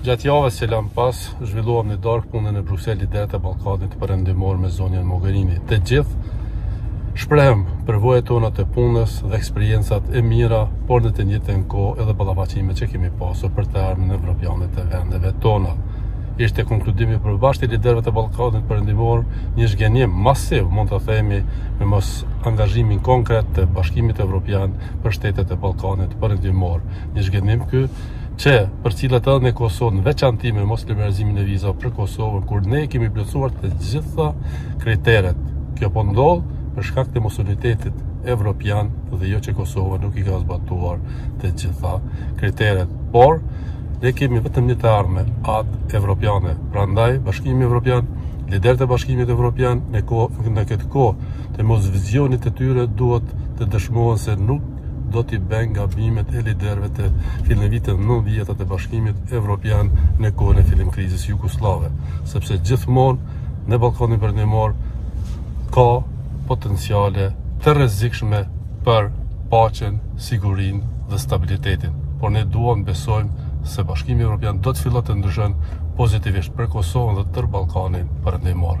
Gjatë javës që lamë pas, zhvilluam një darkë pune në Bruksel liderët e Ballkanit Perëndimor me zonjën Mogherini. Të gjithë, shprehëm përvojat tona të punës dhe eksperiencat e mira, por në të njëjtën kohë edhe ballafaqimet që kemi pasur për të ardhmen evropiane të vendeve tona. Ishte konkludimi i përbashkët i liderëve të Ballkanit Perëndimor një zhgënjim masiv, mund të themi, me mosangazhimin konkret të Bashkimit Evropian për shtetet e Ballkanit Perëndimor. Një zhgënjim ky që përcillet edhe në Kosovë në veçanti me mosliberalizimin e vizave për Kosovën kur ne kemi plotësuar të gjitha kriteret. Kjo po ndodh për shkak të mosunitetit evropian dhe jo që Kosova nuk i ka zbatuar të gjitha kriteret. Por ne kemi vetëm një të ardhme, atë evropiane. Prandaj Bashkimi Evropian, liderët e Bashkimit Evropian në, ko, në këtë kohë të mosvizionit të tyre duhet ta dëshmojnë se nuk do t'i bëjnë gabimet e liderëve të fillimviteve 90 të Bashkimit Evropian në kohën e fillim krizës jugoslave, sepse gjithmonë në Ballkanin Perëndimor ka potenciale të rrezikshme për paqen, sigurinë dhe stabilitetin. Por ne duam të besojmë se Bashkimi Evropian do të fillojë të ndryshojë pozitivisht për Kosovën dhe tërë Ballkanin Perëndimor.